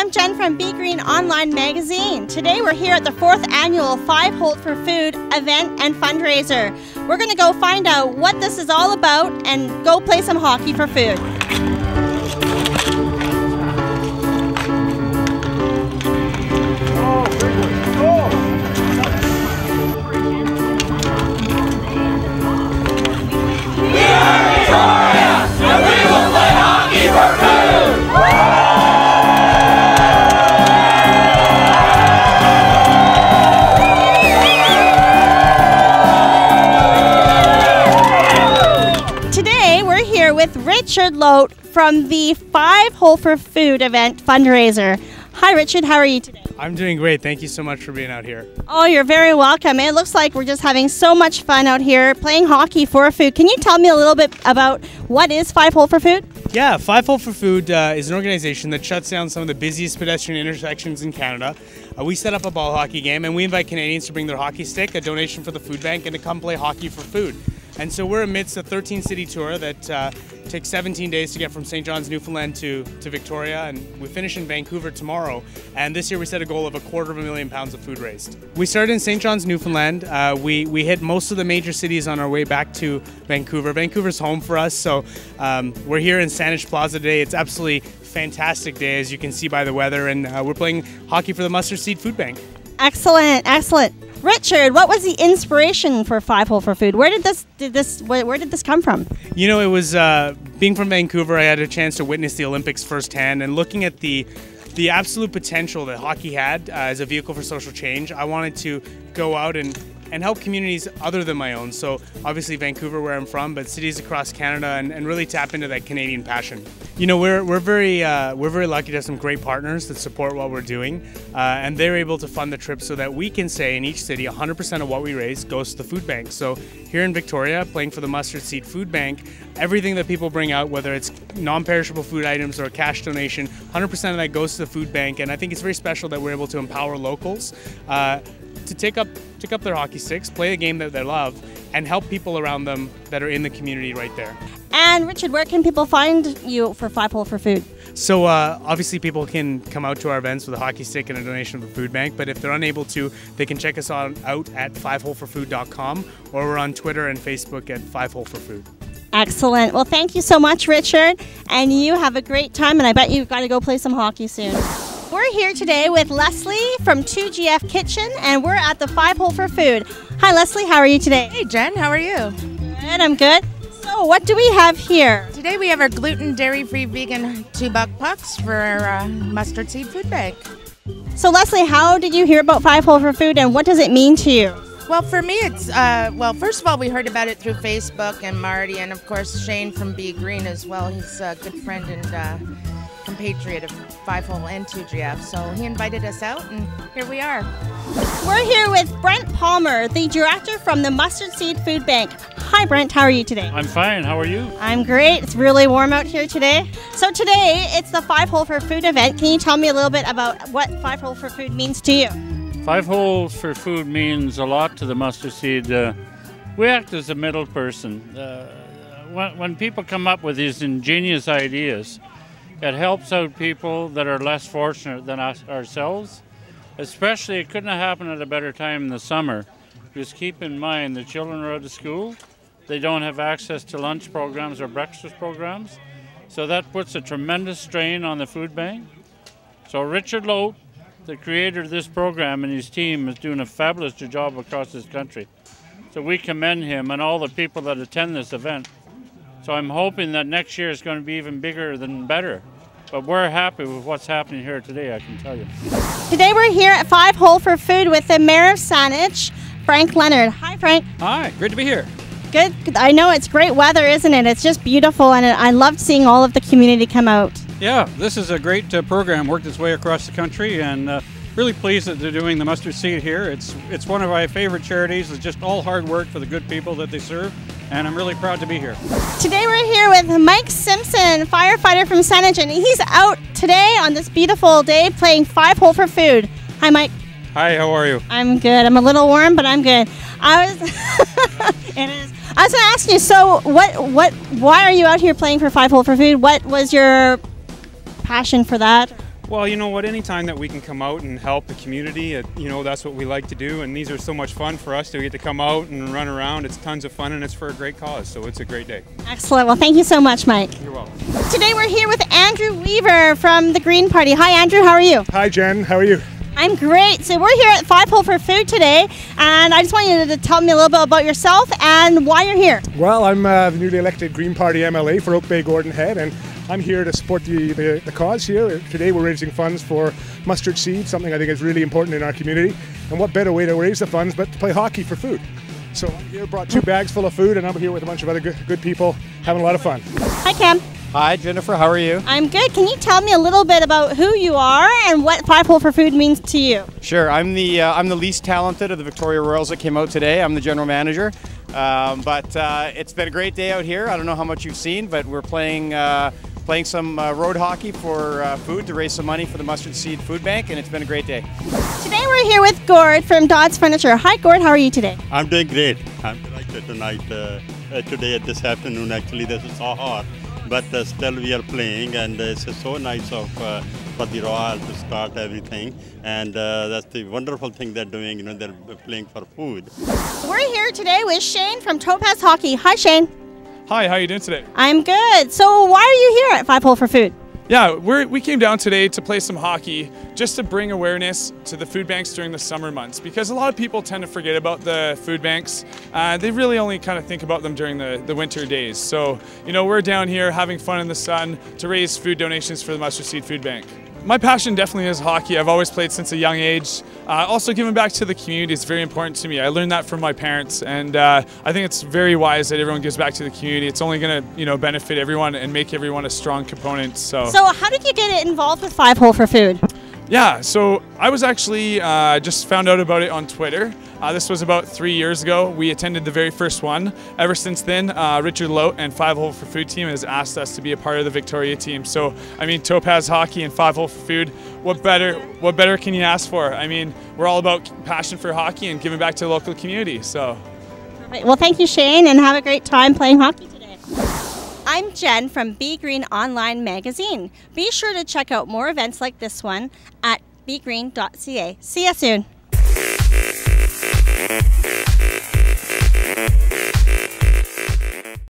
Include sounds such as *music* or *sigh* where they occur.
I'm Jen from Bee Green Online Magazine. Today we're here at the fourth annual Five Hole for Food event and fundraiser. We're going to go find out what this is all about and go play some hockey for food. Richard Loat from the Five Hole for Food event fundraiser. Hi, Richard. How are you today? I'm doing great. Thank you so much for being out here. Oh, you're very welcome. It looks like we're just having so much fun out here playing hockey for food. Can you tell me a little bit about what is Five Hole for Food? Yeah, Five Hole for Food uh, is an organization that shuts down some of the busiest pedestrian intersections in Canada. Uh, we set up a ball hockey game and we invite Canadians to bring their hockey stick, a donation for the food bank, and to come play hockey for food. And so we're amidst a 13 city tour that uh, takes 17 days to get from St. John's, Newfoundland to, to Victoria, and we finish in Vancouver tomorrow. And this year we set a goal of a quarter of a million pounds of food raised. We started in St. John's, Newfoundland. Uh, we, we hit most of the major cities on our way back to Vancouver. Vancouver's home for us, so um, we're here in Saanich Plaza today. It's absolutely fantastic day, as you can see by the weather, and uh, we're playing hockey for the Mustard Seed Food Bank. Excellent, excellent. Richard, what was the inspiration for Five Hole for Food? Where did this did this where, where did this come from? You know, it was uh, being from Vancouver. I had a chance to witness the Olympics firsthand, and looking at the the absolute potential that hockey had uh, as a vehicle for social change. I wanted to go out and and help communities other than my own. So obviously Vancouver, where I'm from, but cities across Canada, and, and really tap into that Canadian passion. You know, we're, we're very uh, we're very lucky to have some great partners that support what we're doing, uh, and they're able to fund the trip so that we can say in each city 100% of what we raise goes to the food bank. So here in Victoria, playing for the Mustard Seed Food Bank, everything that people bring out, whether it's non-perishable food items or a cash donation, 100% of that goes to the food bank, and I think it's very special that we're able to empower locals. Uh, to take up take up their hockey sticks, play a game that they love, and help people around them that are in the community right there. And Richard, where can people find you for Five Hole for Food? So uh, obviously, people can come out to our events with a hockey stick and a donation the food bank. But if they're unable to, they can check us on, out at fiveholeforfood.com or we're on Twitter and Facebook at fiveholeforfood. Excellent. Well, thank you so much, Richard. And you have a great time, and I bet you've got to go play some hockey soon. We're here today with Leslie from 2GF Kitchen, and we're at the Five Hole for Food. Hi, Leslie. How are you today? Hey Jen, how are you? Good. I'm good. So, what do we have here? Today we have our gluten, dairy-free, vegan two buck pucks for our uh, mustard seed food bank. So, Leslie, how did you hear about Five Hole for Food, and what does it mean to you? Well, for me, it's uh, well. First of all, we heard about it through Facebook and Marty, and of course Shane from Bee Green as well. He's a good friend and uh, compatriot of Five Hole and 2GF. So he invited us out, and here we are. We're here with Brent Palmer, the director from the Mustard Seed Food Bank. Hi, Brent. How are you today? I'm fine. How are you? I'm great. It's really warm out here today. So today it's the Five Hole for Food event. Can you tell me a little bit about what Five Hole for Food means to you? Five holes for food means a lot to the mustard seed. Uh, we act as a middle person. Uh, when, when people come up with these ingenious ideas, it helps out people that are less fortunate than us ourselves. Especially, it couldn't have happened at a better time in the summer. Just keep in mind the children are out of school. They don't have access to lunch programs or breakfast programs. So that puts a tremendous strain on the food bank. So Richard Loat, the creator of this program, and his team is doing a fabulous job across this country. So we commend him and all the people that attend this event. So I'm hoping that next year is going to be even bigger than better. But we're happy with what's happening here today, I can tell you. Today we're here at Five Hole for Food with the Mayor of Saanich, Frank Leonard. Hi, Frank. Hi, great to be here. Good. I know it's great weather, isn't it? It's just beautiful, and I loved seeing all of the community come out. Yeah, this is a great uh, program. Worked its way across the country, and uh, really pleased that they're doing the mustard seed here. It's it's one of my favorite charities. It's just all hard work for the good people that they serve, and I'm really proud to be here. Today we're here with Mike Simpson, firefighter from Saanich, and he's out today on this beautiful day playing Five Hole for Food. Hi, Mike. Hi, how are you? I'm good. I'm a little warm, but I'm good. I was. *laughs* it is. I was going to ask you. So, what, what, why are you out here playing for Five Hole for Food? What was your passion for that? Well, you know what? Anytime that we can come out and help the community, it, you know, that's what we like to do. And these are so much fun for us to get to come out and run around. It's tons of fun and it's for a great cause. So it's a great day. Excellent. Well, thank you so much, Mike. You're welcome. Today we're here with Andrew Weaver from the Green Party. Hi, Andrew. How are you? Hi, Jen. How are you? I'm great. So we're here at Five Hole for Food today, and I just want you to tell me a little bit about yourself and why you're here. Well, I'm uh, the newly elected Green Party MLA for Oak Bay Gordon Head, and I'm here to support the, the, the cause here. Today we're raising funds for mustard seed, something I think is really important in our community. And what better way to raise the funds but to play hockey for food? So I'm here, brought two bags full of food, and I'm here with a bunch of other good, good people having a lot of fun. Hi, Cam. Hi, Jennifer. How are you? I'm good. Can you tell me a little bit about who you are and what Five Hole for Food means to you? Sure. I'm the uh, I'm the least talented of the Victoria Royals that came out today. I'm the general manager. Um, but uh, it's been a great day out here. I don't know how much you've seen, but we're playing uh, playing some uh, road hockey for uh, food to raise some money for the Mustard Seed Food Bank, and it's been a great day. Today we're here with Gord from Dodds Furniture. Hi, Gord. How are you today? I'm doing great. I'm delighted tonight, uh, uh, today, at this afternoon. Actually, this is so hot, but uh, still we are playing, and it's so nice of uh, for the Royal to start everything, and uh, that's the wonderful thing they're doing. You know, they're playing for food. We're here today with Shane from Topaz Hockey. Hi, Shane. Hi, how are you doing today? I'm good. So why are you here at Five Hole for Food? Yeah, we came down today to play some hockey just to bring awareness to the food banks during the summer months because a lot of people tend to forget about the food banks. Uh, they really only kind of think about them during the, the winter days. So, you know, we're down here having fun in the sun to raise food donations for the Mustard Seed Food Bank. My passion definitely is hockey. I've always played since a young age. Uh, also, giving back to the community is very important to me. I learned that from my parents, and uh, I think it's very wise that everyone gives back to the community. It's only going to, you know, benefit everyone and make everyone a strong component. So, So how did you get involved with Five Hole for Food? yeah. So I was actually uh, just found out about it on Twitter. Uh, this was about three years ago. We attended the very first one. Ever since then, uh, Richard Loat and Five Hole for Food team has asked us to be a part of the Victoria team. So I mean, Topaz Hockey and Five Hole for Food. What better? What better can you ask for? I mean, we're all about passion for hockey and giving back to the local community. So. Well, thank you, Shane, and have a great time playing hockey today. I'm Jen from Bee Green Online Magazine. Be sure to check out more events like this one at begreen.ca. See you soon. Yeah.